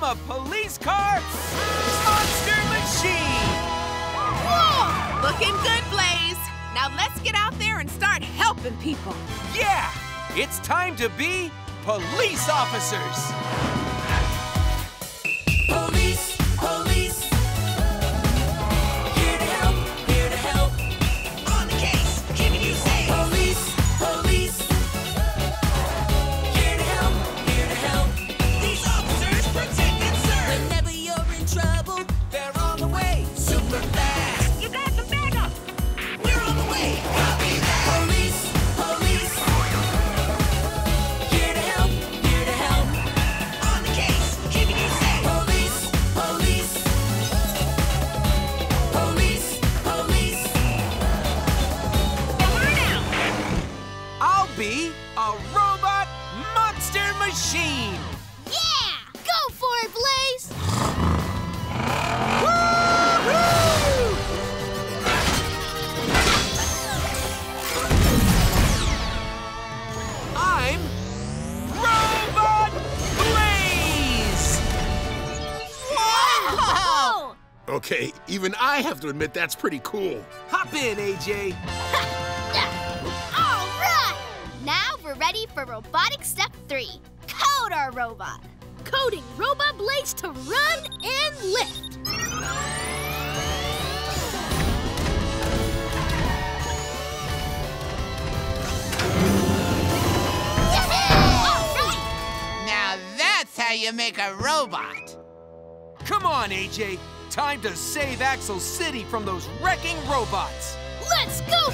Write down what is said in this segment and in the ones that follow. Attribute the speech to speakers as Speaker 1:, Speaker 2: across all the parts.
Speaker 1: I'm a police car monster machine!
Speaker 2: Whoa! Looking good, Blaze. Now let's get out there and start helping people.
Speaker 1: Yeah! It's time to be police officers!
Speaker 3: Have to admit that's pretty cool.
Speaker 1: Hop in, AJ.
Speaker 4: All right! Now we're ready for robotic step three. Code our robot. Coding Robot Blaze to run and lift. All right!
Speaker 5: Now that's how you make a robot.
Speaker 1: Come on, AJ. Time to save Axle City from those wrecking robots.
Speaker 4: Let's go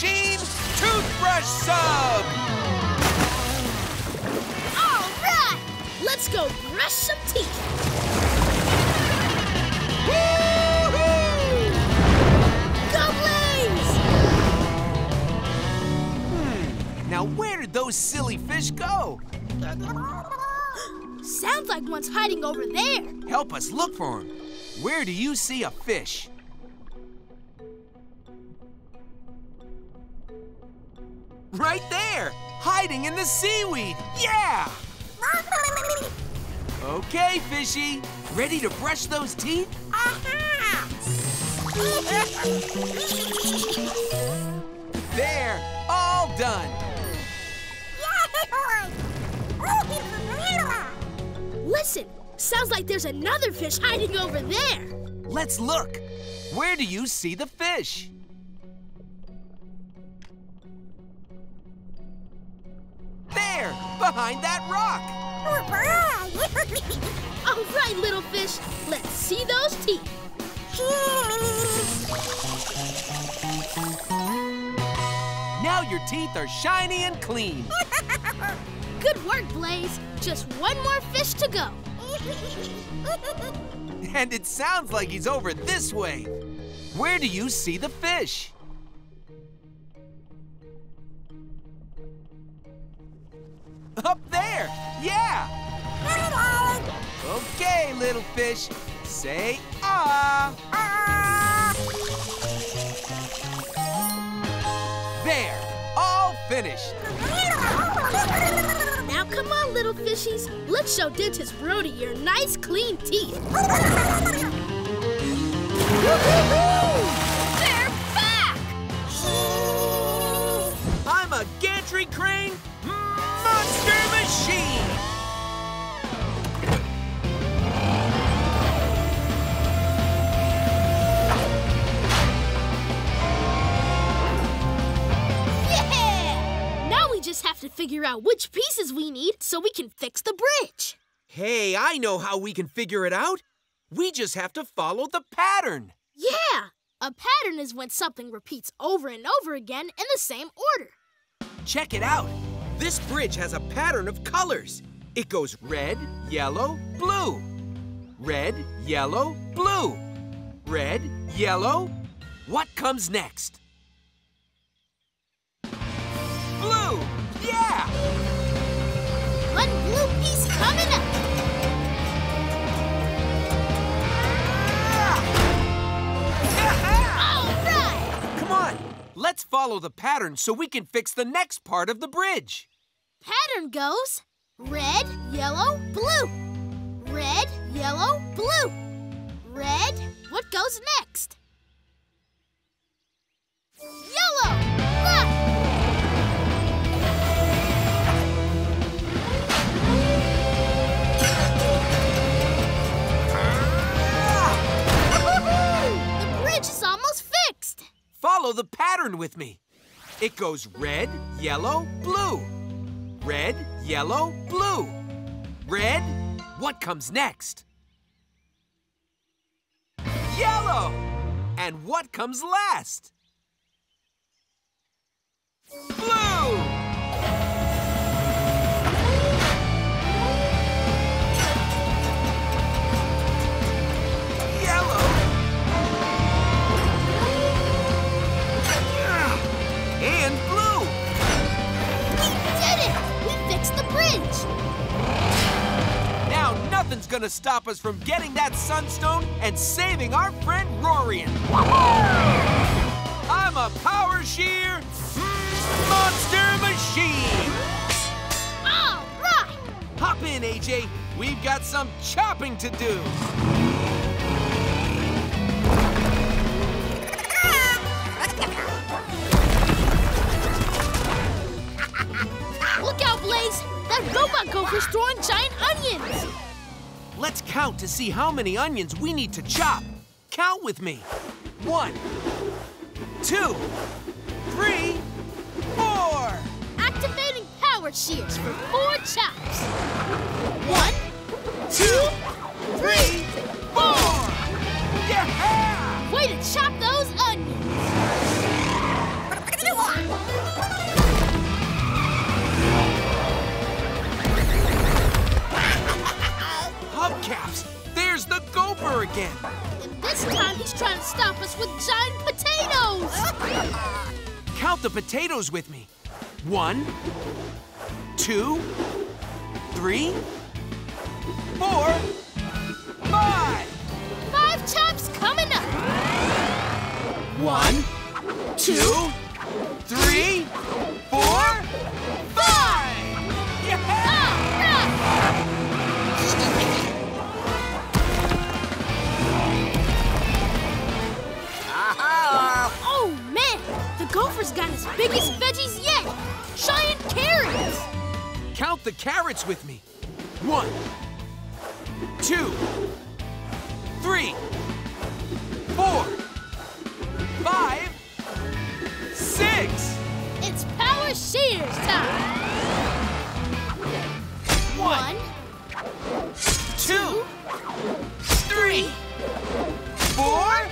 Speaker 1: machine toothbrush sub!
Speaker 4: All right! Let's go brush some teeth. Go Blaze!
Speaker 1: Hmm, now, where did those silly fish go?
Speaker 4: Sounds like one's hiding over there.
Speaker 1: Help us look for him. Where do you see a fish? Right there! Hiding in the seaweed! Yeah! Okay, fishy. Ready to brush those teeth? There! All done!
Speaker 4: Listen, sounds like there's another fish hiding over there.
Speaker 1: Let's look. Where do you see the fish? There! Behind that rock!
Speaker 4: All right, little fish, let's see those teeth.
Speaker 1: Now your teeth are shiny and clean.
Speaker 4: Good work, Blaze. Just one more fish to go.
Speaker 1: And it sounds like he's over this way. Where do you see the fish? Up there! Yeah! Okay, little fish. Say ah! ah. There! All finished!
Speaker 4: Now come on, little fishies. Let's show Dentist Brody your nice, clean teeth. They're back!
Speaker 1: I'm a gantry crane Monster Machine! Yeah!
Speaker 4: Now we just have to figure out which pieces we need so we can fix the bridge.
Speaker 1: Hey, I know how we can figure it out. We just have to follow the pattern.
Speaker 4: Yeah, a pattern is when something repeats over and over again in the same order.
Speaker 1: Check it out. This bridge has a pattern of colors. It goes red, yellow, blue. Red, yellow, blue. Red, yellow. What comes next? Blue! Yeah!
Speaker 2: One blue piece coming up. All right.
Speaker 1: Come on, let's follow the pattern so we can fix the next part of the bridge.
Speaker 4: Pattern goes red, yellow, blue. Red, yellow, blue. Red, what goes next? Yellow! The bridge is almost fixed.
Speaker 1: Follow the pattern with me. It goes red, yellow, blue. Red, yellow, blue. Red, what comes next? Yellow! And what comes last? Blue! Nothing's gonna stop us from getting that sunstone and saving our friend Rorian. I'm a power shear monster machine.
Speaker 4: All right!
Speaker 1: Hop in, AJ. We've got some chopping to do.
Speaker 4: Look out, Blaze! That robot gopher's throwing giant onions!
Speaker 1: Let's count to see how many onions we need to chop. Count with me. One, two, three, four.
Speaker 4: Activating power shears for four chops. One,
Speaker 1: two, three, four. Yeah!
Speaker 4: way to chop those
Speaker 1: Hubcaps, there's the gopher again.
Speaker 4: And this time he's trying to stop us with giant potatoes!
Speaker 1: Count the potatoes with me. One, two, three, four, five.
Speaker 4: Five chops coming up!
Speaker 1: One, two, three, four,
Speaker 4: gopher's got his biggest veggies yet! Giant carrots!
Speaker 1: Count the carrots with me. One, two, three, four, five, six.
Speaker 4: It's power shears time!
Speaker 1: One, two, three, four,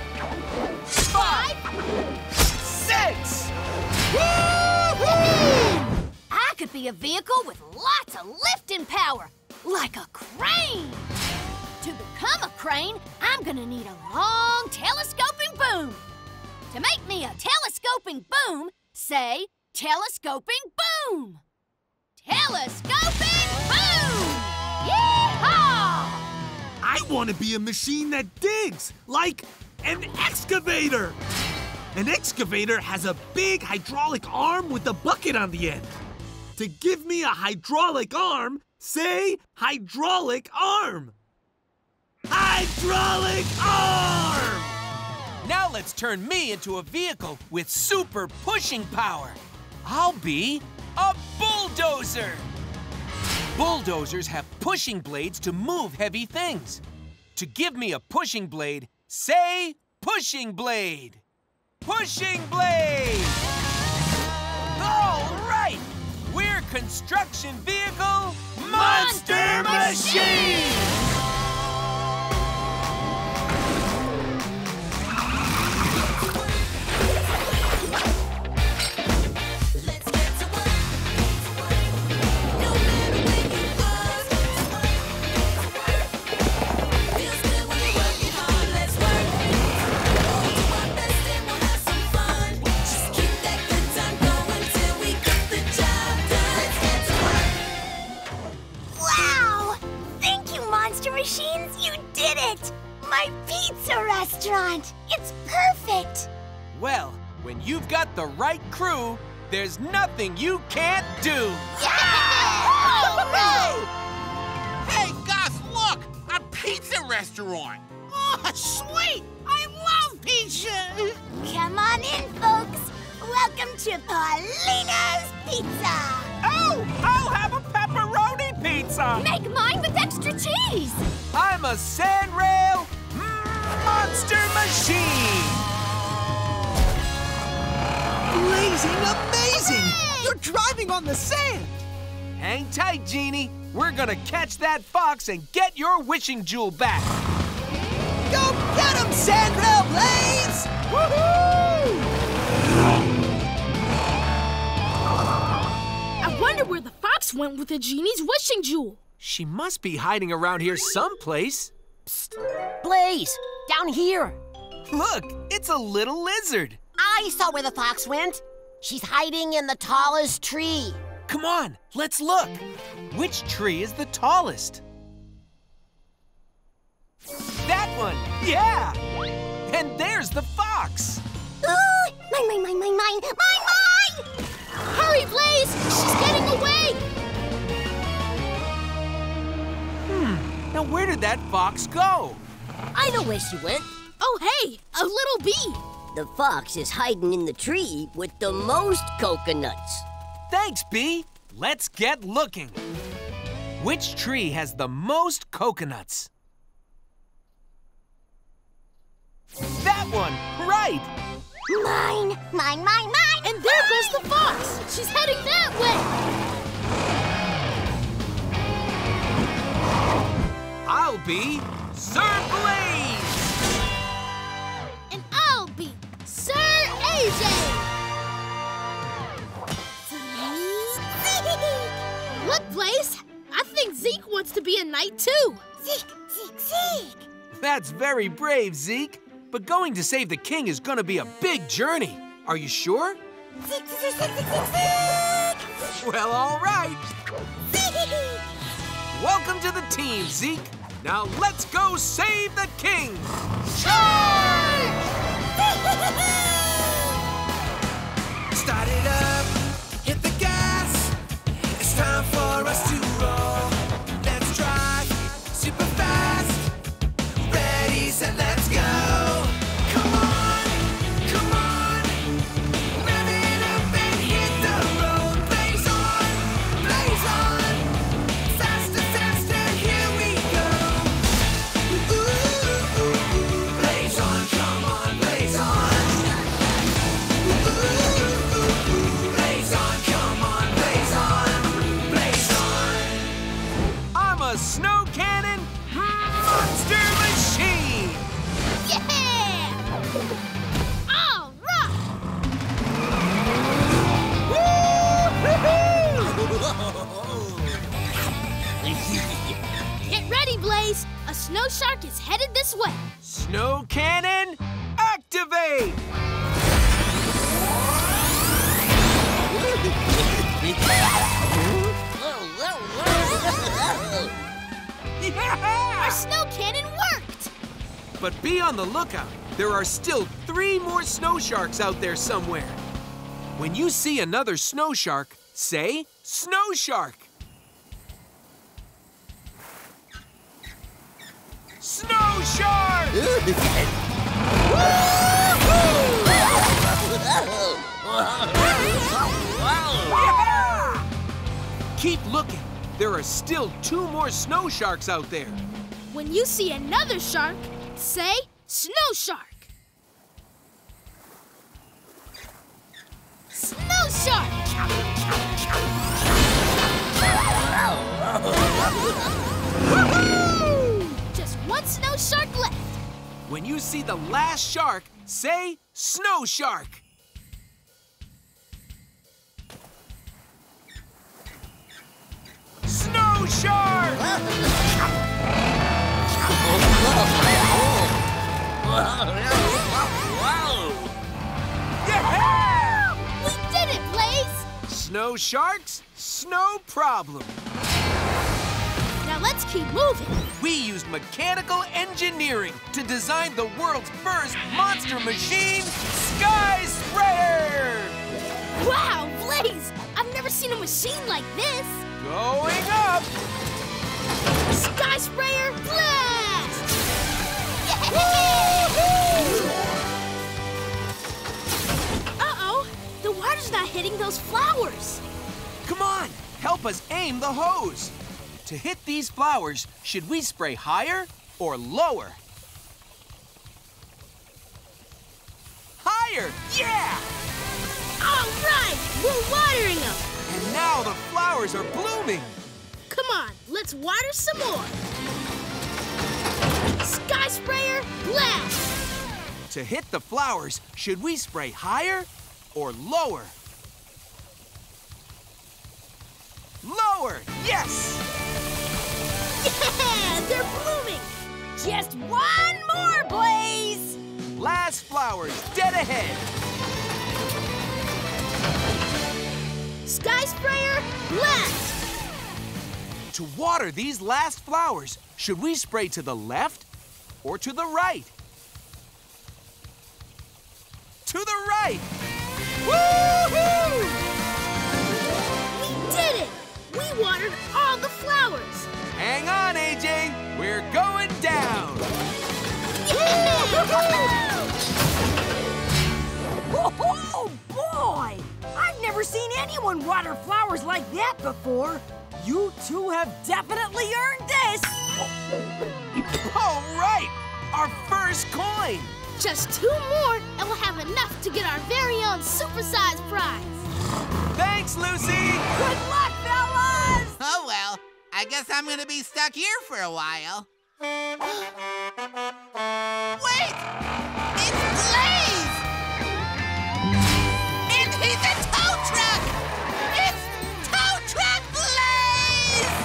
Speaker 1: five,
Speaker 2: I could be a vehicle with lots of lifting power, like a crane. To become a crane, I'm gonna need a long telescoping boom. To make me a telescoping boom, say telescoping boom. Telescoping boom! Yeehaw!
Speaker 6: I want to be a machine that digs, like an excavator. An excavator has a big hydraulic arm with a bucket on the end. To give me a hydraulic arm, say hydraulic arm. Hydraulic arm!
Speaker 1: Now let's turn me into a vehicle with super pushing power. I'll be a bulldozer. Bulldozers have pushing blades to move heavy things. To give me a pushing blade, say pushing blade. Pushing blade! All right! We're construction vehicle, Monster Machine!
Speaker 2: Wow! Machines! You did it! My pizza restaurant! It's perfect!
Speaker 1: Well, when you've got the right crew, there's nothing you can't do. Yeah!
Speaker 5: Hey, Gus, look! A pizza restaurant!
Speaker 7: Oh, sweet! I love pizza!
Speaker 2: Come on in, folks! Welcome to Paulina's Pizza!
Speaker 1: Oh, I'll have a pepperoni pizza.
Speaker 8: Make mine with extra cheese!
Speaker 1: I'm a Sandrail Monster Machine.
Speaker 6: Blazing amazing! You're driving on the sand!
Speaker 1: Hang tight, Genie. We're gonna catch that fox and get your wishing jewel back.
Speaker 6: Go get him, Sandrail Blaze! Woohoo!
Speaker 4: I wonder where the fox went with the genie's wishing jewel.
Speaker 1: She must be hiding around here someplace.
Speaker 9: Blaze, down here.
Speaker 1: Look, it's a little lizard.
Speaker 9: I saw where the fox went. She's hiding in the tallest tree.
Speaker 1: Come on, let's look. Which tree is the tallest? That one, yeah! And there's the fox.
Speaker 2: Ooh! Mine, mine, mine, mine, mine! Mine, mine!
Speaker 4: Hurry, Blaze! She's getting away! Hmm.
Speaker 1: Now, where did that fox go?
Speaker 9: I know where she went.
Speaker 4: Oh, hey, a little bee.
Speaker 9: The fox is hiding in the tree with the most coconuts.
Speaker 1: Thanks, Bee. Let's get looking. Which tree has the most coconuts? That one, right.
Speaker 2: Mine! Mine, mine, mine!
Speaker 4: And there goes the fox. She's heading that way.
Speaker 1: I'll be Sir Blaze.
Speaker 4: And I'll be Sir AJ. Look, Blaze. I think Zeke wants to be a knight too.
Speaker 2: Zeke, Zeke, Zeke!
Speaker 1: That's very brave, Zeke. But going to save the king is gonna be a big journey. Are you sure? Well, all right.
Speaker 2: Zeke!
Speaker 1: Welcome to the team, Zeke. Now let's go save the king.
Speaker 7: Start
Speaker 4: shark is headed this way.
Speaker 1: Snow cannon, activate!
Speaker 4: Our snow cannon worked.
Speaker 1: But be on the lookout. There are still three more snow sharks out there somewhere. When you see another snow shark, say snow shark. Snow shark! Keep looking. There are still two more snow sharks out there.
Speaker 4: When you see another shark, say snow shark. Snow shark!
Speaker 1: When you see the last shark, say snow shark. Snow shark! Yeah!
Speaker 4: We did it, Blaze!
Speaker 1: Snow sharks, snow problem.
Speaker 4: Now let's keep moving.
Speaker 1: We used mechanical engineering to design the world's first monster machine, Sky Sprayer!
Speaker 4: Wow, Blaze! I've never seen a machine like this.
Speaker 1: Going up!
Speaker 4: Sky Sprayer Blast! Uh-oh, the water's not hitting those flowers.
Speaker 1: Come on, help us aim the hose. To hit these flowers, should we spray higher or lower? Higher! Yeah!
Speaker 4: All right, we're watering them.
Speaker 1: And now the flowers are blooming.
Speaker 4: Come on, let's water some more. Sky Sprayer Blast!
Speaker 1: To hit the flowers, should we spray higher or lower? Lower! Yes!
Speaker 4: Yeah, they're blooming.
Speaker 2: Just one more, Blaze!
Speaker 1: Last flowers dead ahead.
Speaker 4: Sky Sprayer Blast!
Speaker 1: To water these last flowers, should we spray to the left or to the right? To the right! Woohoo!
Speaker 4: Watered all the flowers.
Speaker 1: Hang on, AJ. We're going down.
Speaker 2: Oh, boy! I've never seen anyone water flowers like that before. You two have definitely earned this.
Speaker 1: All right! Our first coin!
Speaker 4: Just two more, and we'll have enough to get our very own supersized prize.
Speaker 1: Thanks, Lucy!
Speaker 2: Good luck, fellas!
Speaker 10: Oh well, I guess I'm gonna be stuck here for a while. Wait! It's Blaze! And he's a tow truck! It's Tow Truck Blaze!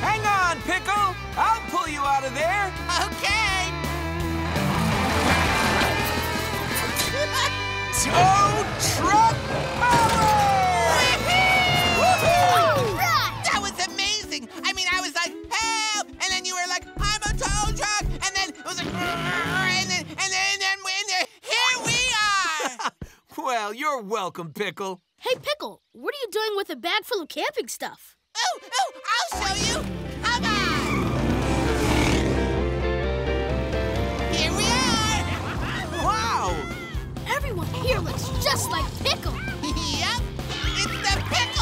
Speaker 1: Hang on, Pickle! I'll pull you out of there!
Speaker 10: Okay!
Speaker 1: Tow truck
Speaker 10: and then, and then, and then, and then here we are!
Speaker 1: Well, you're welcome, Pickle.
Speaker 4: Hey, Pickle, what are you doing with a bag full of camping stuff?
Speaker 10: Oh, oh, I'll show you! Come on! Here we are!
Speaker 1: Wow!
Speaker 4: Everyone here looks just like Pickle.
Speaker 10: yep! It's the Pickle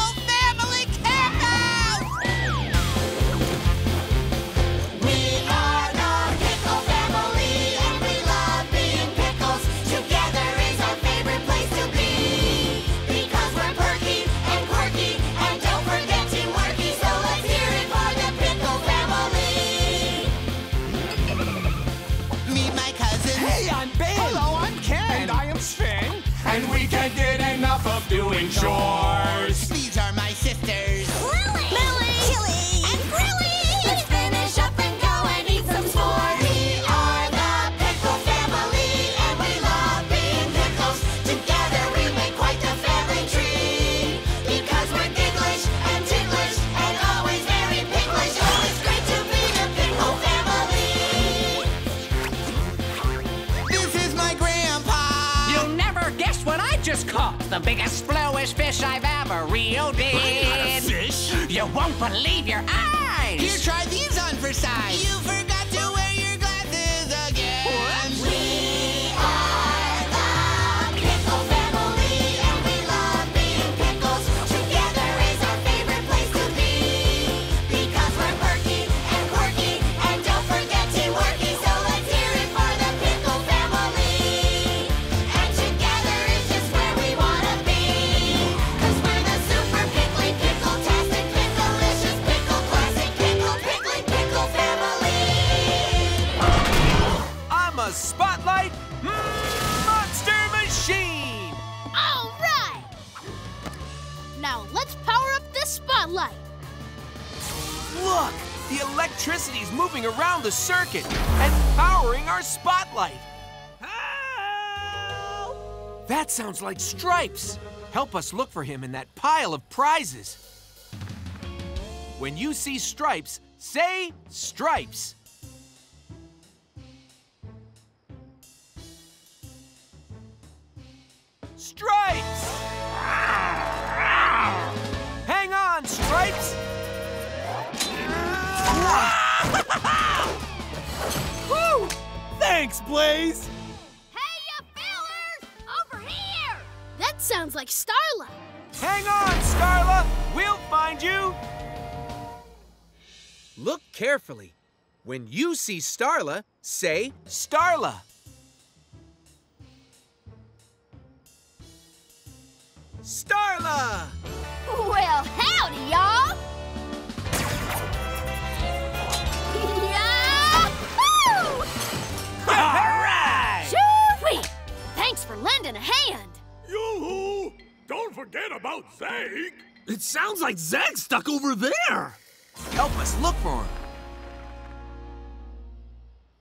Speaker 1: like Stripes. Help us look for him in that pile of prizes. When you see Stripes, say Stripes. Stripes! Hang on, Stripes!
Speaker 6: Woo! Thanks, Blaze!
Speaker 4: Sounds like Starla.
Speaker 1: Hang on, Starla! We'll find you! Look carefully. When you see Starla, say Starla. Starla!
Speaker 2: Well, howdy, y'all! Yahoo!
Speaker 1: All right!
Speaker 4: Sweet! Thanks for lending a hand.
Speaker 11: Yoo-hoo! Don't forget about Zeg!
Speaker 6: It sounds like Zeg's stuck over there!
Speaker 1: Help us look for him.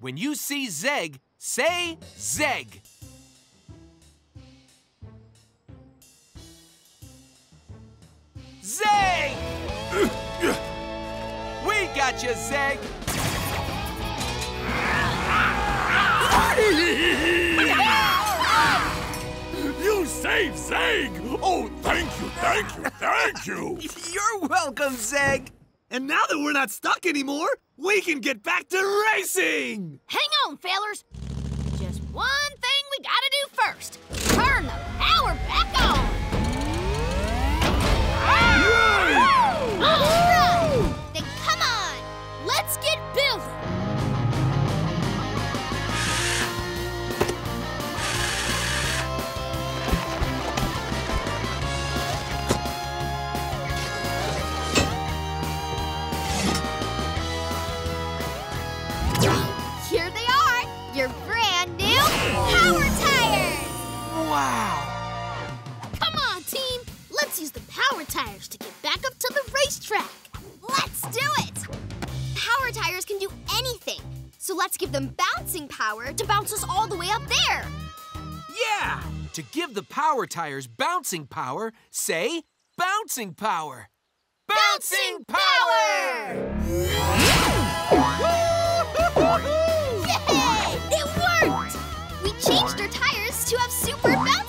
Speaker 1: When you see Zeg, say Zeg. Zeg! we got you, Zeg!
Speaker 11: You saved Zeg! Oh, thank you, thank you, thank you!
Speaker 6: You're welcome, Zeg! And now that we're not stuck anymore, we can get back to racing!
Speaker 2: Hang on, fellers. Just one thing we gotta do first. Turn the power back on. All power tires
Speaker 12: bouncing power,
Speaker 1: say bouncing power. Bouncing power!
Speaker 12: Yay! It worked! We changed our tires to have super bouncing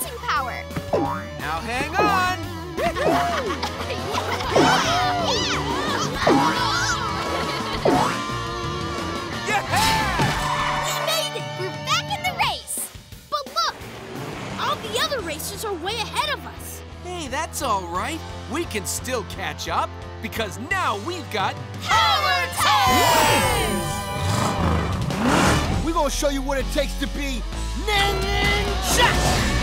Speaker 4: are way ahead of us.
Speaker 1: Hey, that's all right. We can still catch up because now we've got
Speaker 12: Power tires!
Speaker 13: We're gonna show you what it takes to be ninja!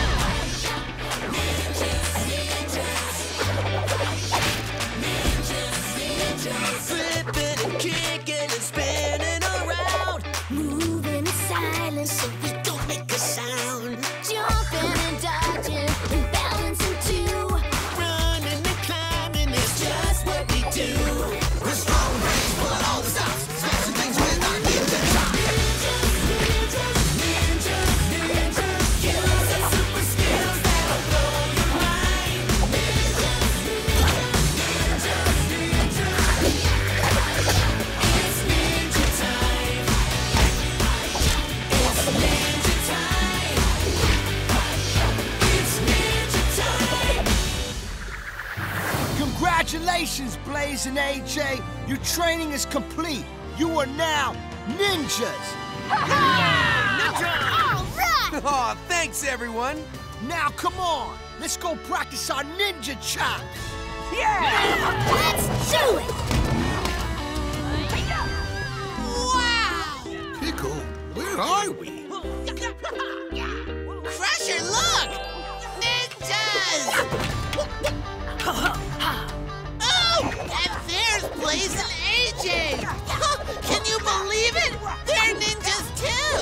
Speaker 13: Blaze and AJ. Your training is complete. You are now ninjas. Ninja!
Speaker 4: All right!
Speaker 1: Aw, thanks everyone.
Speaker 13: Now, come on. Let's go practice our ninja chops. Yeah!
Speaker 4: Let's do it!
Speaker 5: Wow!
Speaker 3: Pickle, where are we?
Speaker 10: Crusher, look! Ninjas! Blaze and AJ! Can you believe it? They're ninjas too!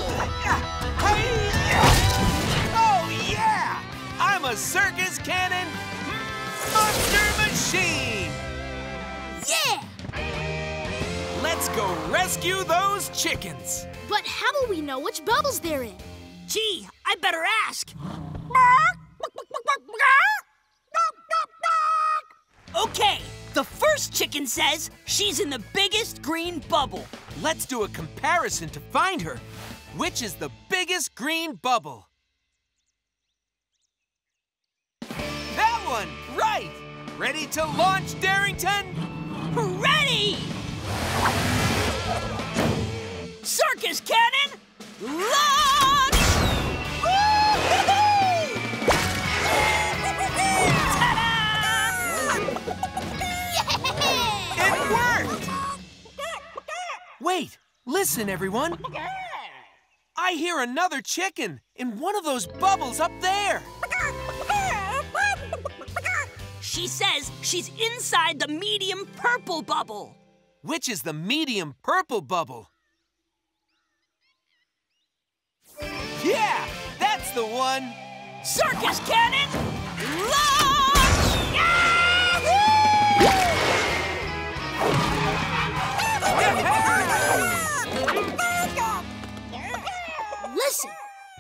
Speaker 10: Oh yeah!
Speaker 1: I'm a circus cannon monster machine!
Speaker 4: Yeah!
Speaker 1: Let's go rescue those chickens!
Speaker 4: But how will we know which bubbles they're in?
Speaker 7: Gee, I better ask! Okay, the first chicken says she's in the biggest green bubble.
Speaker 1: Let's do a comparison to find her. Which is the biggest green bubble? That one! Right! Ready to launch, Darington?
Speaker 7: Ready! Circus cannon, launch!
Speaker 1: Wait, listen, everyone. I hear another chicken in one of those bubbles up there.
Speaker 7: She says she's inside the medium purple bubble.
Speaker 1: Which is the medium purple bubble? Yeah, that's the one.
Speaker 7: Circus cannon, launch!
Speaker 4: Listen,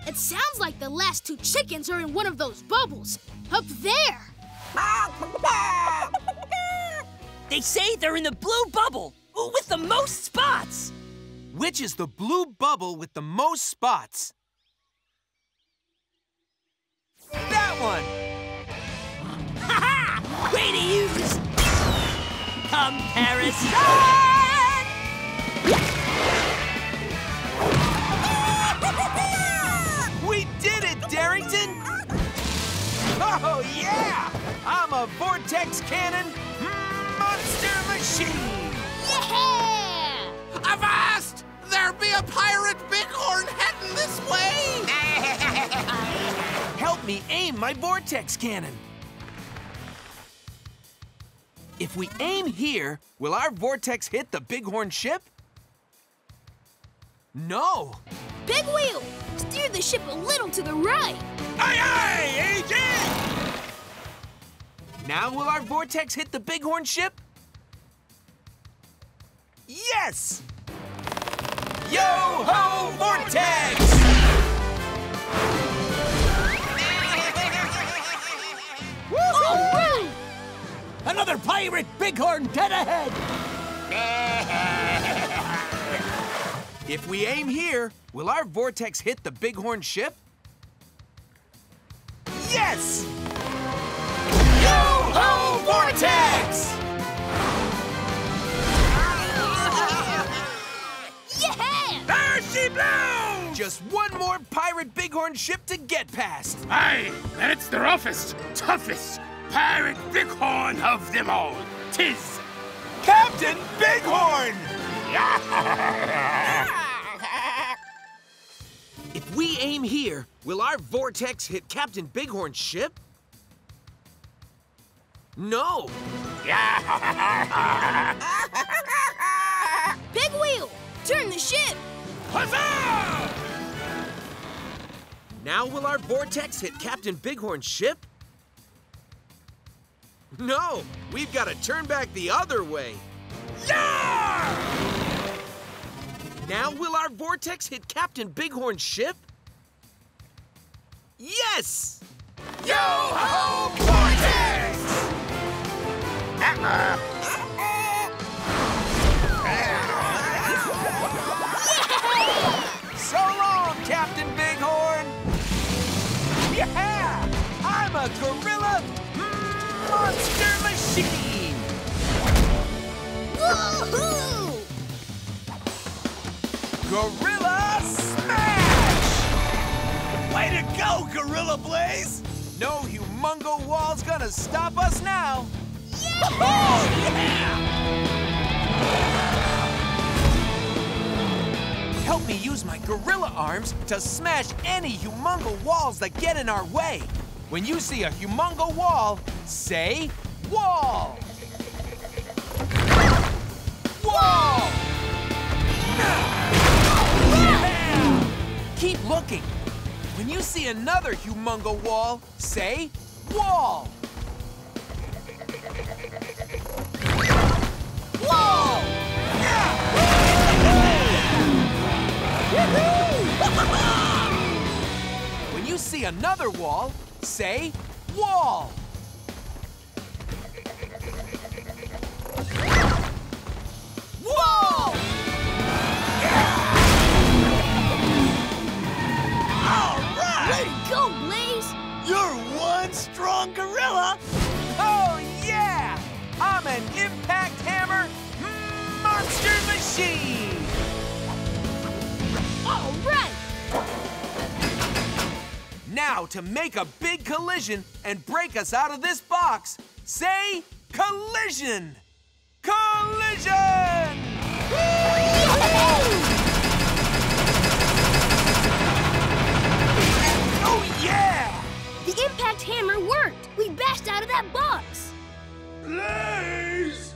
Speaker 4: it sounds like the last two chickens are in one of those bubbles. Up there.
Speaker 7: They say they're in the blue bubble with the most spots.
Speaker 1: Which is the blue bubble with the most spots? That one!
Speaker 7: Ha ha! Way to use comparison!
Speaker 1: Oh, yeah! I'm a Vortex Cannon Monster Machine!
Speaker 4: Yeah!
Speaker 10: Avast! There be a pirate bighorn heading this way!
Speaker 1: Help me aim my Vortex Cannon! If we aim here, will our vortex hit the bighorn ship? No!
Speaker 4: Big wheel! Steer the ship a little to the right.
Speaker 11: Aye, aye, AJ!
Speaker 1: Now will our vortex hit the bighorn ship? Yes! Yo ho vortex!
Speaker 13: Another pirate bighorn dead ahead!
Speaker 1: If we aim here, will our vortex hit the bighorn ship? Yes! Yo ho vortex!
Speaker 4: Yeah!
Speaker 11: There she blows!
Speaker 1: Just one more pirate bighorn ship to get past.
Speaker 11: Aye, and it's the roughest, toughest pirate bighorn of them all. Tis
Speaker 1: Captain Bighorn! If we aim here, will our vortex hit Captain Bighorn's ship? No.
Speaker 4: Big wheel! Turn the ship!
Speaker 11: Huzzah!
Speaker 1: Now will our vortex hit Captain Bighorn's ship? No, we've got to turn back the other way.
Speaker 11: Yeah!
Speaker 1: Now will our vortex hit Captain Bighorn's ship? Yes!
Speaker 11: Yo ho vortex!
Speaker 1: So long, Captain Bighorn! Yeah! I'm a gorilla monster machine!
Speaker 4: Woohoo!
Speaker 1: Gorilla Smash!
Speaker 6: Way to go, Gorilla Blaze!
Speaker 1: No humongo wall's gonna stop us now! Yeah! Help me use my gorilla arms to smash any humongo walls that get in our way. When you see a humongo wall, say wall. Wall! Keep looking. When you see another humongo wall, say wall.
Speaker 4: Wall!
Speaker 1: When you see another wall, say. Wall! Machine!
Speaker 4: All right!
Speaker 1: Now, to make a big collision and break us out of this box, say collision! Collision! Oh, yeah!
Speaker 4: The impact hammer worked! We bashed out of that box!
Speaker 11: Blaze!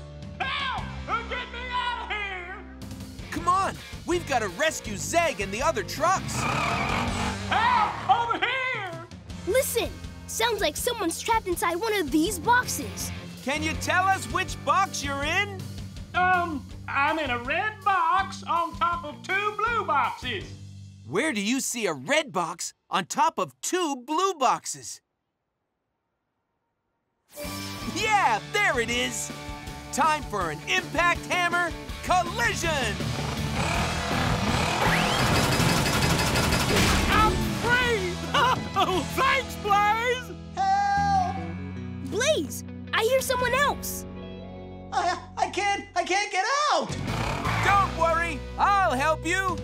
Speaker 1: Come on! We've got to rescue Zeg and the other trucks!
Speaker 14: Help! Over here!
Speaker 4: Listen! Sounds like someone's trapped inside one of these boxes.
Speaker 1: Can you tell us which box you're in?
Speaker 14: Um, I'm in a red box on top of two blue boxes.
Speaker 1: Where do you see a red box on top of two blue boxes? Yeah, there it is! Time for an Impact Hammer collision!
Speaker 14: I'm free! oh, thanks, Blaze! Help!
Speaker 4: Blaze, I hear someone else.
Speaker 13: I, I can't, I can't get out!
Speaker 1: Don't worry, I'll help you!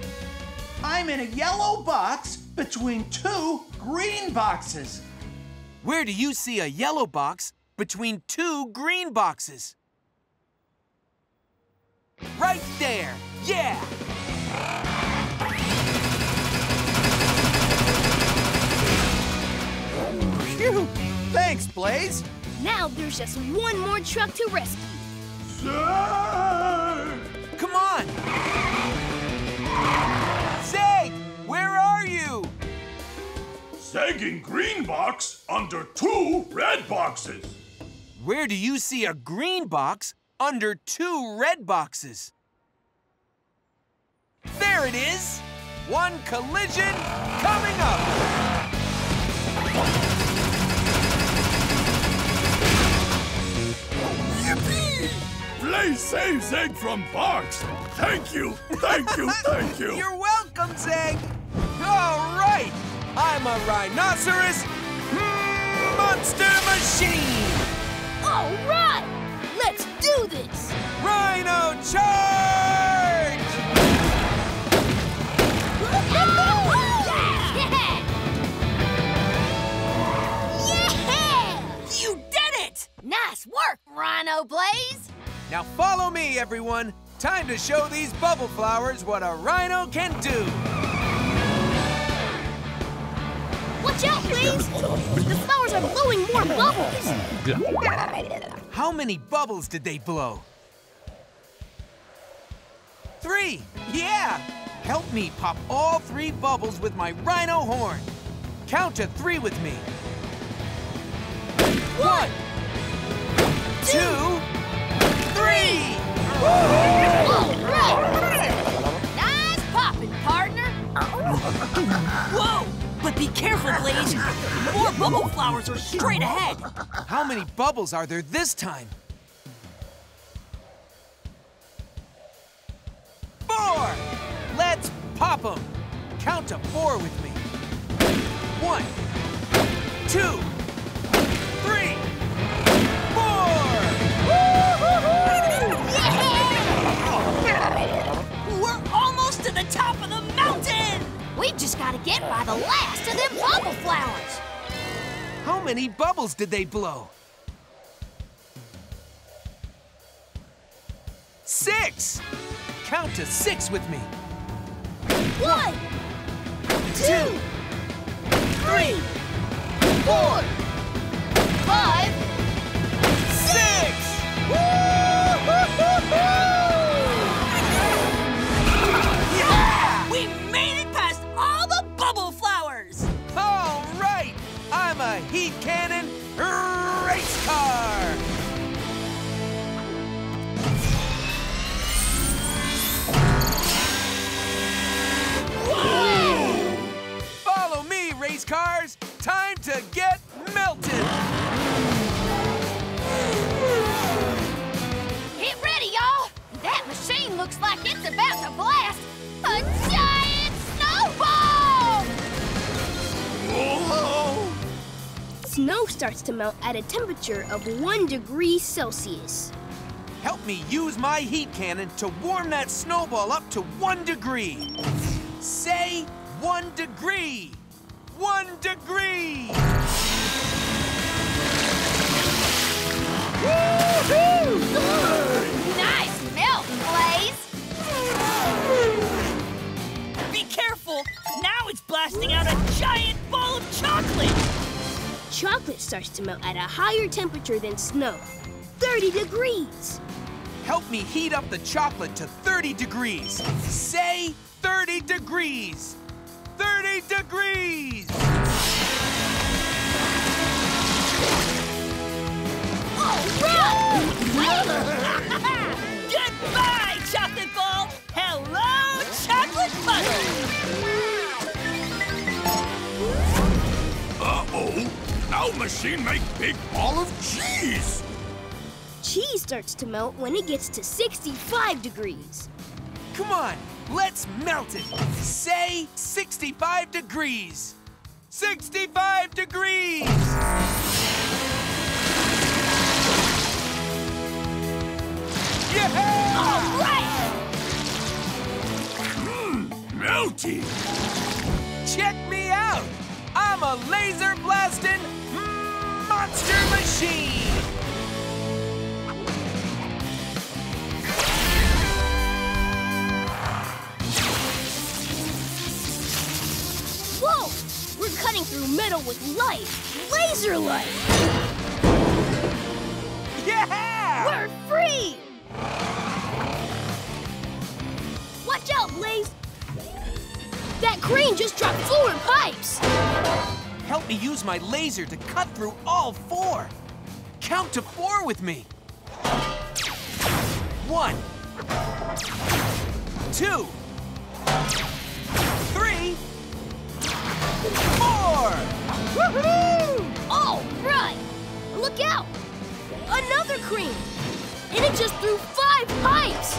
Speaker 13: I'm in a yellow box between two green boxes.
Speaker 1: Where do you see a yellow box between two green boxes? Right there, yeah!
Speaker 13: Phew! Thanks, Blaze.
Speaker 4: Now there's just one more truck to rescue.
Speaker 1: Come on! Zeg, where are you?
Speaker 11: Sagging green box under two red boxes.
Speaker 1: Where do you see a green box under two red boxes? There it is! One collision coming up!
Speaker 11: Yippee! Blaze saves Zeg from box. Thank you, thank you, thank you.
Speaker 1: You're welcome, Zeg! All right! I'm a rhinoceros monster machine!
Speaker 4: All right! Let's do this!
Speaker 1: Rhino charge!
Speaker 4: yeah!
Speaker 7: You did it!
Speaker 2: Nice work, Rhino Blaze!
Speaker 1: Now follow me, everyone. Time to show these bubble flowers what a rhino can do.
Speaker 4: Watch out, Blaze! The flowers are blowing more bubbles!
Speaker 1: How many bubbles did they blow? Three! Yeah! Help me pop all three bubbles with my rhino horn. Count to three with me. One, two, three!
Speaker 2: Nice popping, partner!
Speaker 7: Whoa! But be careful, Blaze. More bubble flowers are straight ahead.
Speaker 1: How many bubbles are there this time? Four! Let's pop them! Count to four with me. One, two,
Speaker 2: We've just got to get by the last of them bubble flowers.
Speaker 1: How many bubbles did they blow? Six! Count to six with me.
Speaker 4: One,
Speaker 1: two,
Speaker 4: three, four, five,
Speaker 1: six!
Speaker 7: We
Speaker 1: cars, time to get melted!
Speaker 2: Get ready, y'all! That machine looks like it's about to blast a giant snowball!
Speaker 4: Whoa! Snow starts to melt at a temperature of one degree Celsius.
Speaker 1: Help me use my heat cannon to warm that snowball up to one degree. Say one degree. One degree.
Speaker 2: Nice melt, Blaze!
Speaker 7: Be careful! Now it's blasting out a giant ball of chocolate!
Speaker 4: Chocolate starts to melt at a higher temperature than snow 30 degrees.
Speaker 1: Help me heat up the chocolate to 30 degrees. Say 30 degrees. 30 degrees.
Speaker 7: Goodbye, chocolate ball! Hello, chocolate puddle!
Speaker 11: Uh-oh. Now machine make big ball of cheese.
Speaker 4: Cheese starts to melt when it gets to 65 degrees.
Speaker 1: Come on, let's melt it. Say 65 degrees. 65 degrees. Yeah!
Speaker 2: All right!
Speaker 11: Mmm, melty.
Speaker 1: Check me out. I'm a laser blasting monster machine.
Speaker 4: Whoa! We're cutting through metal with light. Laser light!
Speaker 1: Yeah!
Speaker 4: We're free! Watch out, Blaze! That crane just dropped four pipes!
Speaker 1: Help me use my laser to cut through all four. Count to four with me. One, two, four.
Speaker 4: Woohoo! All right! Look out! Another crane! And it just threw five pipes!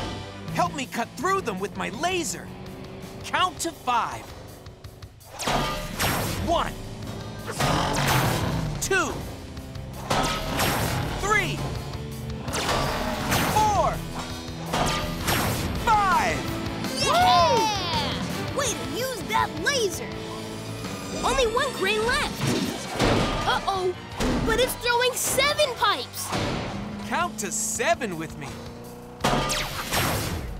Speaker 1: Help me cut through them with my laser. Count to five. One, two, three, four, five.
Speaker 4: Yeah! Way to use that laser! Only one crane left. Uh-oh, but it's throwing seven pipes.
Speaker 1: Count to seven with me.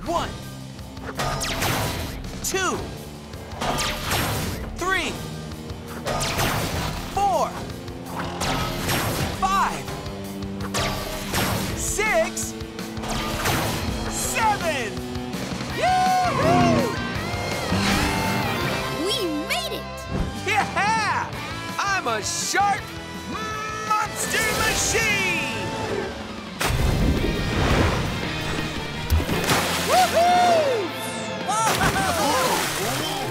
Speaker 1: One, two, three, four, five, six, seven. Yoo-hoo! I'm a shark monster machine!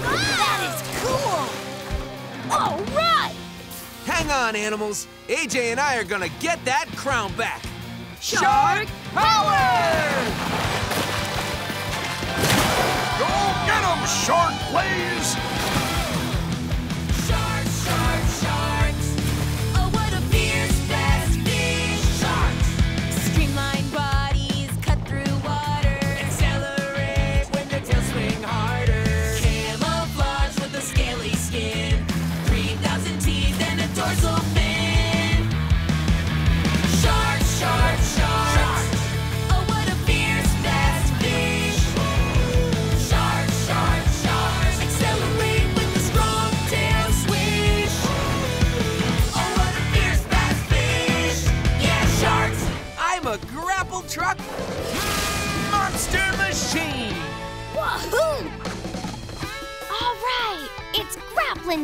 Speaker 4: That is cool! All right!
Speaker 1: Hang on, animals. AJ and I are gonna get that crown back.
Speaker 4: Shark
Speaker 1: power!
Speaker 11: Go get 'em, Shark Blaze!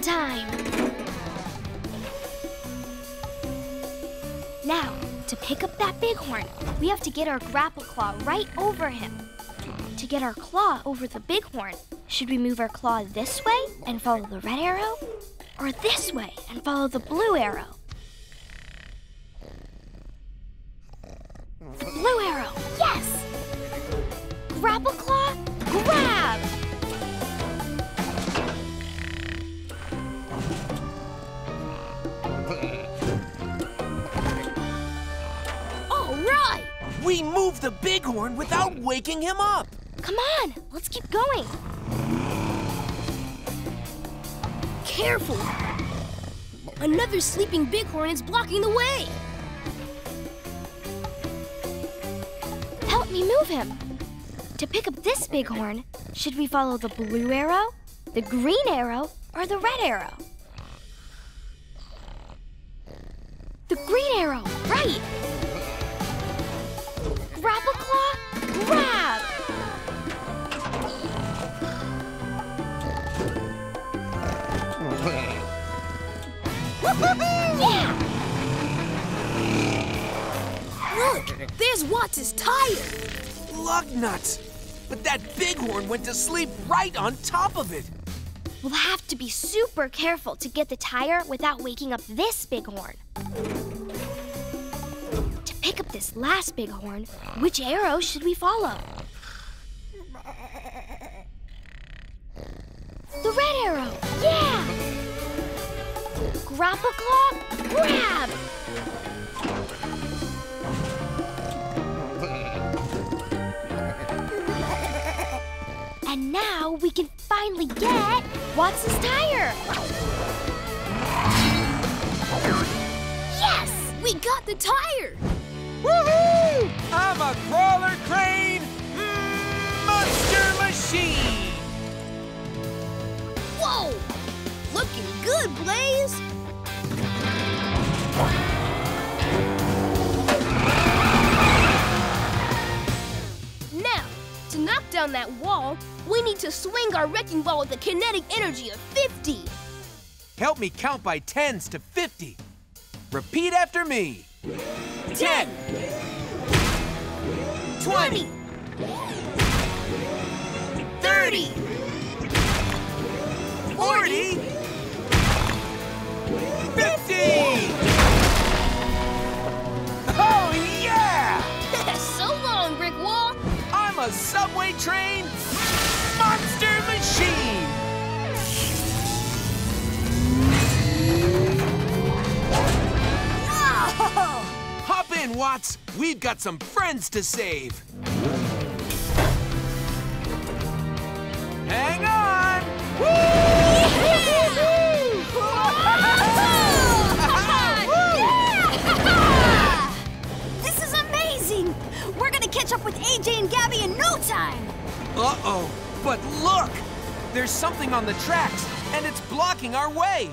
Speaker 12: Time. Now, to pick up that bighorn, we have to get our grapple claw right over him. To get our claw over the bighorn, should we move our claw this way and follow the red arrow? or this way and follow the blue arrow. Blue arrow, yes! Grapple claw, grab!
Speaker 1: We moved the bighorn without waking him up.
Speaker 12: Come on, let's keep going. Careful! Another sleeping bighorn is blocking the way. Help me move him. To pick up this bighorn, should we follow the blue arrow, the green arrow, or the red arrow? The green arrow, right! Grapple claw, grab! Yeah!
Speaker 2: Look, there's Watts' tire.
Speaker 1: Lug nuts. But that bighorn went to sleep right on top of it.
Speaker 12: We'll have to be super careful to get the tire without waking up this bighorn. Pick up this last bighorn, which arrow should we follow? The red arrow, yeah! Grapple claw, grab! And now we can finally get Watts's tire.
Speaker 2: Yes, we got the tire.
Speaker 1: Woohoo! I'm a crawler crane monster machine.
Speaker 2: Whoa! Looking good, Blaze.
Speaker 12: Now, to knock down that wall, we need to swing our wrecking ball with a kinetic energy of 50.
Speaker 1: Help me count by tens to 50. Repeat after me. 10, 20, 30, 40, 50! Oh, yeah!
Speaker 12: so long, Brick Wall.
Speaker 1: I'm a subway train Hop Watts. We've got some friends to save. Hang on!
Speaker 2: This is amazing. We're gonna catch up with AJ and Gabby in no time.
Speaker 1: Uh-oh, but look! There's something on the tracks, and it's blocking our way.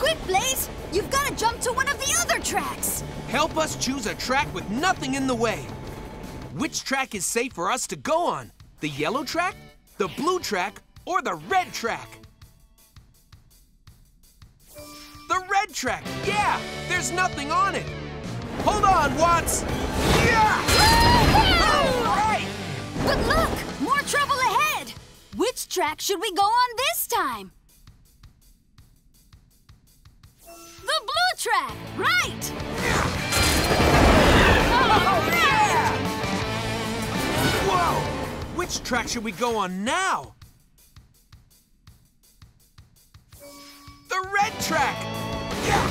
Speaker 2: Quick, Blaze! You've got to jump to one of the other tracks.
Speaker 1: Help us choose a track with nothing in the way. Which track is safe for us to go on? The yellow track, the blue track, or the red track? The red track, yeah! There's nothing on it. Hold on, Watts! Yeah! All right!
Speaker 2: But look, more trouble ahead. Which track should we go on this time? The blue track, right?
Speaker 1: Oh, yeah! Whoa! Which track should we go on now? The red track! Yeah!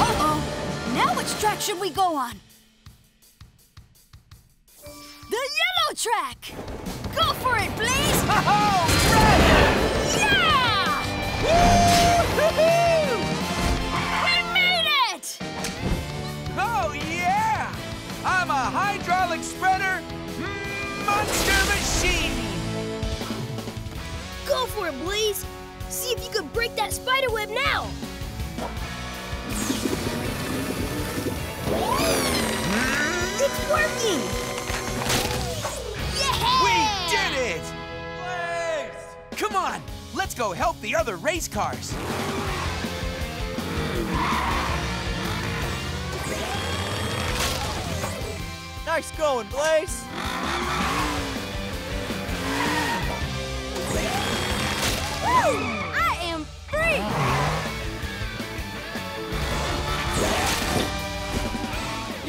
Speaker 2: Uh-oh. Now which track should we go on? The yellow track! Go for it, Blaze! Yeah! We made it!
Speaker 1: Oh, yeah! I'm a hydraulic spreader monster machine!
Speaker 12: Go for it, Blaze. See if you can break that spider web now.
Speaker 2: It's working!
Speaker 1: Let's go help the other race cars.
Speaker 15: Nice going, Blaze.
Speaker 4: I am free!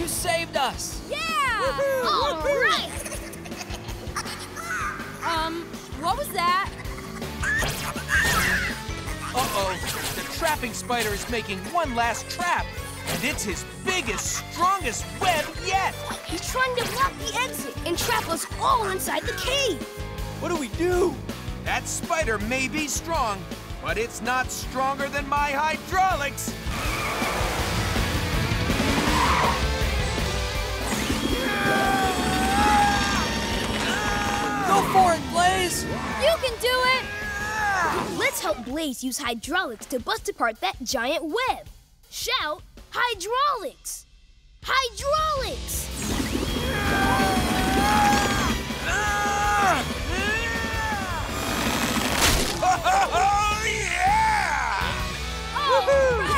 Speaker 16: You saved us!
Speaker 4: Yeah! All right! Um, what was that?
Speaker 1: Uh-oh, the trapping spider is making one last trap, and it's his biggest, strongest web yet.
Speaker 4: He's trying to block the exit and trap us all inside the cave.
Speaker 16: What do we do?
Speaker 1: That spider may be strong, but it's not stronger than my hydraulics.
Speaker 16: Go for it, Blaze!
Speaker 4: You can do it! Let's help Blaze use hydraulics to bust apart that giant web. Shout, hydraulics! Hydraulics!
Speaker 1: Yeah!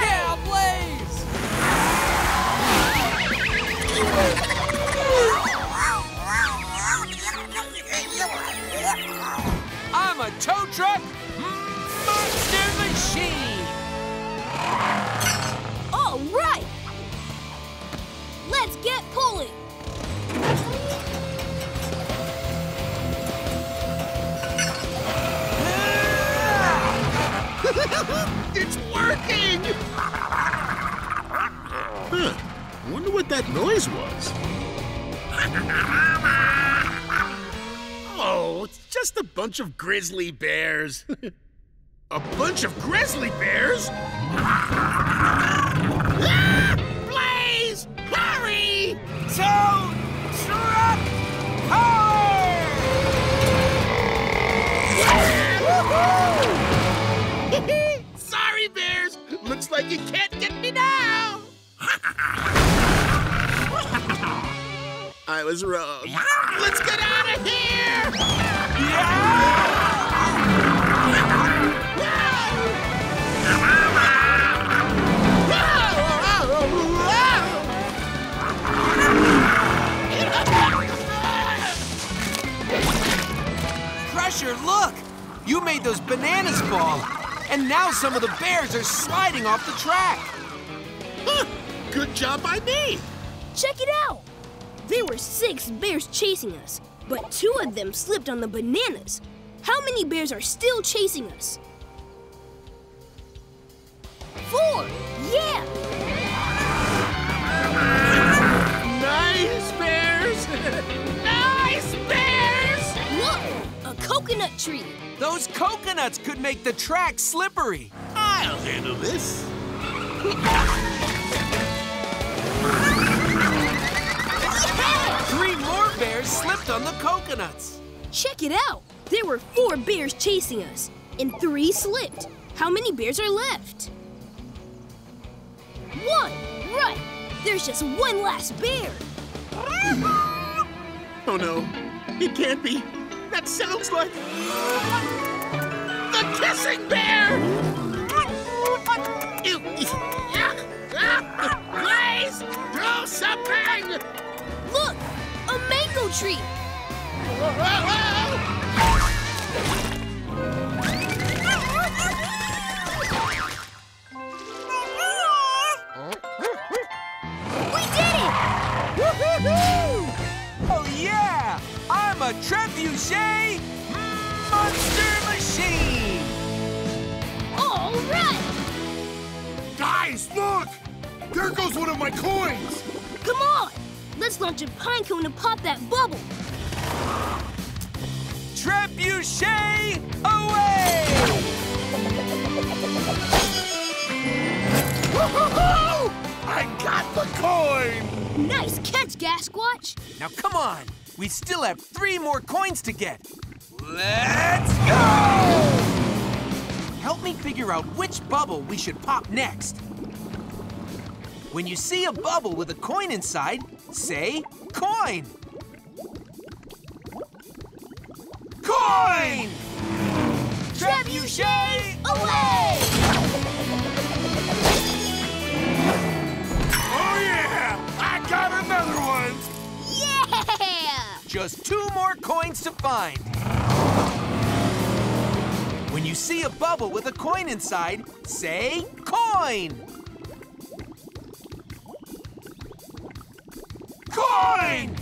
Speaker 16: Yeah, Blaze!
Speaker 1: I'm a tow truck machine.
Speaker 4: All right! Let's get pulling!
Speaker 3: it's working! Huh. Wonder what that noise was. oh, it's just a bunch of grizzly bears. A bunch of grizzly bears? Ah! Blaze! Hurry!
Speaker 1: Tow truck
Speaker 3: power! Sorry, bears. Looks like you can't get me now. I was wrong. Let's get out of here!
Speaker 1: Crusher, look! You made those bananas fall, and now some of the bears are sliding off the track.
Speaker 3: Huh. Good job by me.
Speaker 4: Check it out! There were six bears chasing us, but two of them slipped on the bananas. How many bears are still chasing us? Four! Yeah!
Speaker 3: Nice bears!
Speaker 4: coconut tree!
Speaker 1: Those coconuts could make the track slippery.
Speaker 3: I'll handle this.
Speaker 1: Three more bears slipped on the coconuts.
Speaker 4: Check it out! There were four bears chasing us, and three slipped. How many bears are left? One! Right! There's just one last bear!
Speaker 3: Oh no, it can't be. That sounds like. The kissing bear! Please, do something!
Speaker 4: Look! A mango tree! We
Speaker 1: trebuchet monster machine!
Speaker 4: All right!
Speaker 11: Guys, look! There goes one of my coins!
Speaker 4: Come on! Let's launch a pine cone to pop that bubble!
Speaker 1: Trebuchet away!
Speaker 11: I got the coin!
Speaker 4: Nice catch, Gasquatch!
Speaker 1: Now come on! We still have three more coins to get. Let's go! Help me figure out which bubble we should pop next. When you see a bubble with a coin inside, say coin. Coin! Trebuchet
Speaker 4: away!
Speaker 11: Oh yeah! I got another one!
Speaker 1: Just two more coins to find. When you see a bubble with a coin inside, say coin. Coin!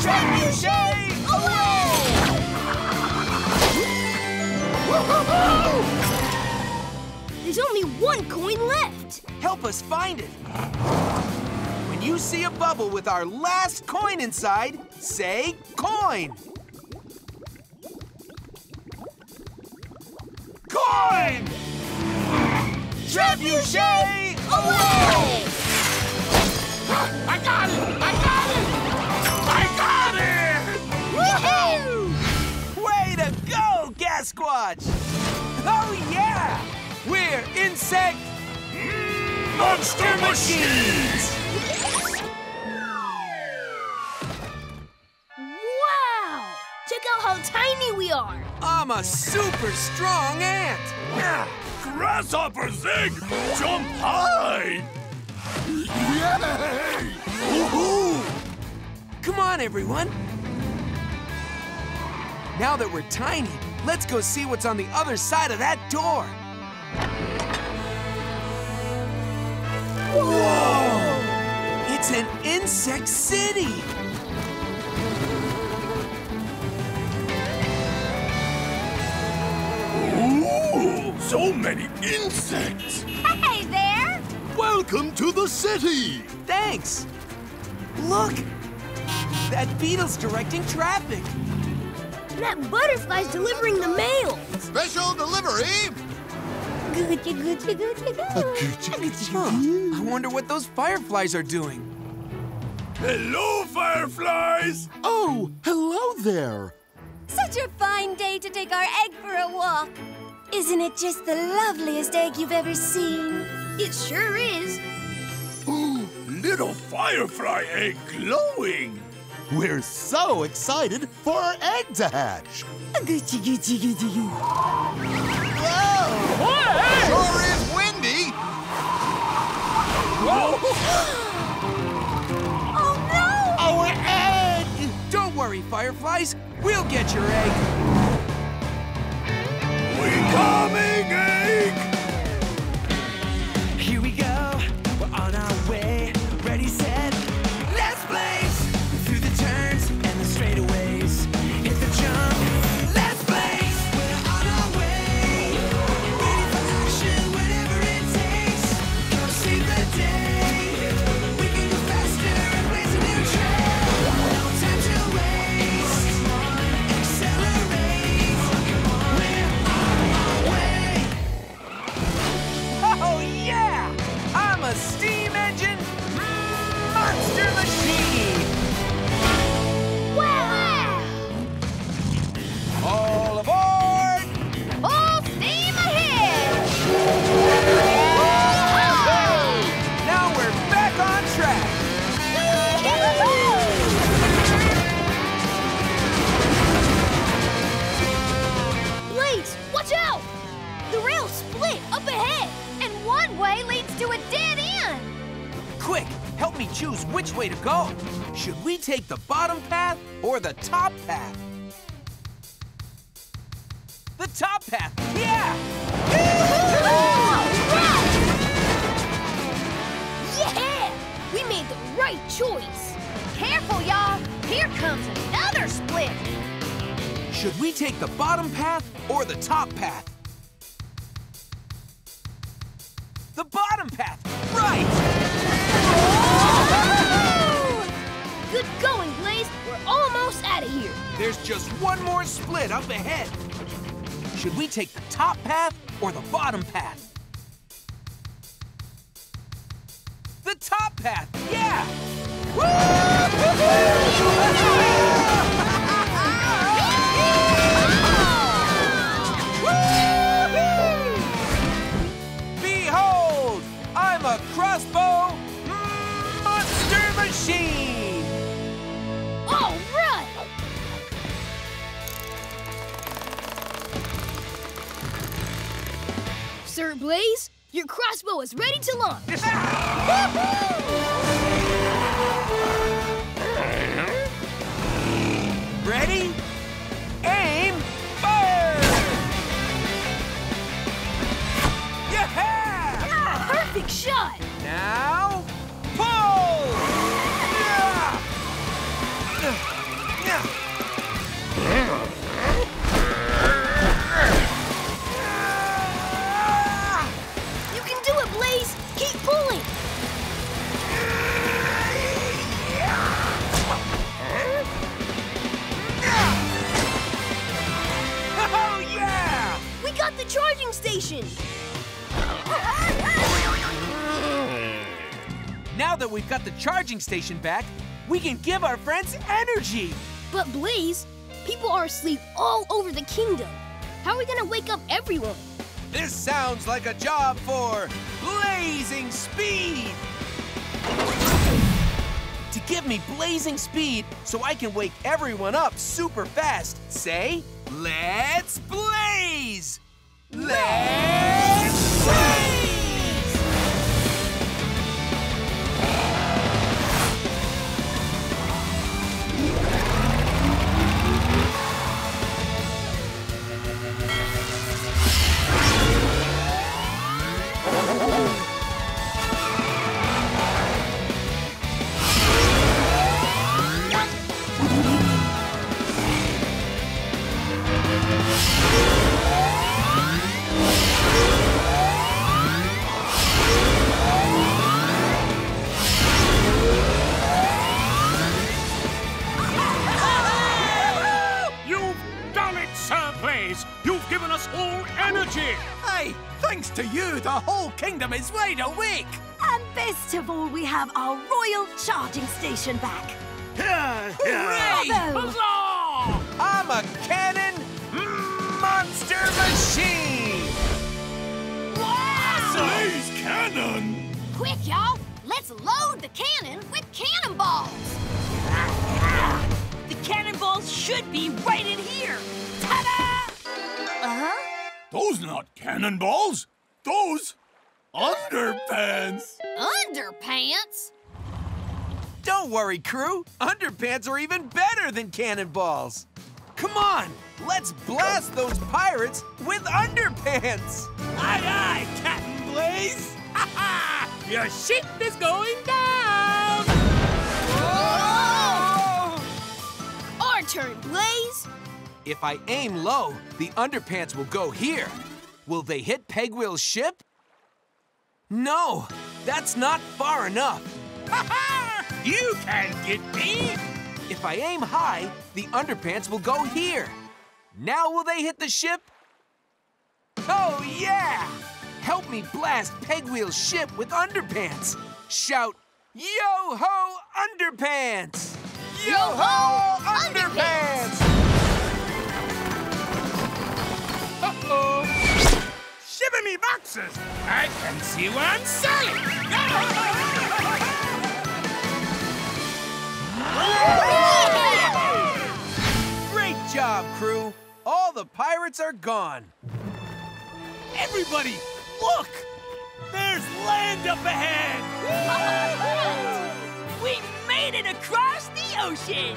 Speaker 1: Trebuchet
Speaker 4: There's only one coin left.
Speaker 1: Help us find it. When you see a bubble with our last coin inside, say coin. Coin! Trebuchet away!
Speaker 7: I got it! I got it! I got it!
Speaker 1: Woohoo! Way to go, Gasquatch! Oh yeah! We're insect
Speaker 7: Monster Machines!
Speaker 4: Tiny we are.
Speaker 1: I'm a super strong ant!
Speaker 7: Yeah. Grasshopper Zeg! Jump high! Yay! Woohoo!
Speaker 1: Come on, everyone! Now that we're tiny, let's go see what's on the other side of that door. Whoa! It's an insect city!
Speaker 7: So many insects!
Speaker 2: Hey there!
Speaker 7: Welcome to the city!
Speaker 1: Thanks! Look! That beetle's directing traffic!
Speaker 4: That butterfly's delivering the mail.
Speaker 7: Special delivery!
Speaker 1: Huh. I wonder what those fireflies are doing.
Speaker 7: Hello, fireflies!
Speaker 3: Oh, hello there.
Speaker 2: Such a fine day to take our egg for a walk. Isn't it just the loveliest egg you've ever seen?
Speaker 4: It sure is.
Speaker 7: Ooh, little firefly egg glowing!
Speaker 3: We're so excited for our egg to hatch.
Speaker 2: Gucci, Gucci, Gucci.
Speaker 7: Sure is windy!
Speaker 2: Oh no!
Speaker 1: Our egg! Don't worry, fireflies. We'll get your egg.
Speaker 7: Coming, egg!
Speaker 1: Choose which way to go. Should we take the bottom path or the top path? The top path, yeah!
Speaker 4: Yeah! We made the right choice.
Speaker 17: Careful, y'all! Here comes another split!
Speaker 1: Should we take the bottom path or the top path?
Speaker 4: We're almost out of here.
Speaker 1: There's just one more split up ahead. Should we take the top path or the bottom path? The top path, yeah! Behold, I'm a crossbow monster machine!
Speaker 4: Sir Blaze, your crossbow is ready to launch.
Speaker 1: ready? Aim! Fire!
Speaker 4: Yeah!
Speaker 1: Ah, perfect
Speaker 4: shot! Now the charging station!
Speaker 1: Now that we've got the charging station back, we can give our friends energy!
Speaker 4: But Blaze, people are asleep all over the kingdom. How are we gonna wake up everyone?
Speaker 1: This sounds like a job for blazing speed! To give me blazing speed so I can wake everyone up super fast, say, let's blaze! Let's
Speaker 18: charging station back.
Speaker 1: Hooray!
Speaker 18: Bravo!
Speaker 1: I'm a cannon monster machine!
Speaker 11: Blaze Cannon!
Speaker 2: Quick, y'all! Let's load the cannon with cannonballs!
Speaker 7: The cannonballs should be right in here. Ta-da!
Speaker 18: Uh-huh.
Speaker 11: Those not cannonballs! Those underpants!
Speaker 2: Underpants?
Speaker 1: Don't worry, crew. Underpants are even better than cannonballs. Come on, let's blast those pirates with underpants.
Speaker 6: Aye, aye, Captain Blaze! Ha ha! Your ship is going down! Oh!
Speaker 4: Our turn, Blaze!
Speaker 1: If I aim low, the underpants will go here. Will they hit Pegwheel's ship? No, that's not far enough.
Speaker 6: You can't get me!
Speaker 1: If I aim high, the underpants will go here. Now will they hit the ship? Oh, yeah! Help me blast Pegwheel's ship with underpants. Shout, Yo-ho underpants! Yo-ho underpants!
Speaker 11: Uh-oh! Shiver me boxes! I can see where I'm selling!
Speaker 1: Great job, crew! All the pirates are gone.
Speaker 6: Everybody, look! There's land up ahead!
Speaker 7: We made it across the ocean.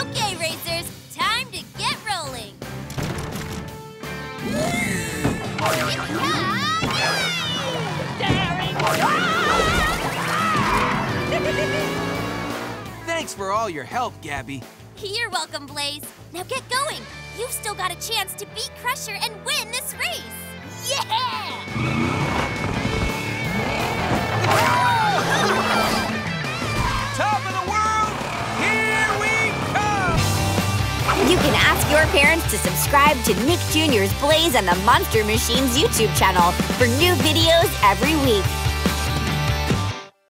Speaker 12: Okay, racers, time to get rolling.
Speaker 1: Thanks for all your help, Gabby.
Speaker 12: You're welcome, Blaze. Now get going. You've still got a chance to beat Crusher and win this race. Yeah!
Speaker 1: Top of the world, here we come!
Speaker 19: You can ask your parents to subscribe to Nick Jr.'s Blaze and the Monster Machines YouTube channel for new videos every week.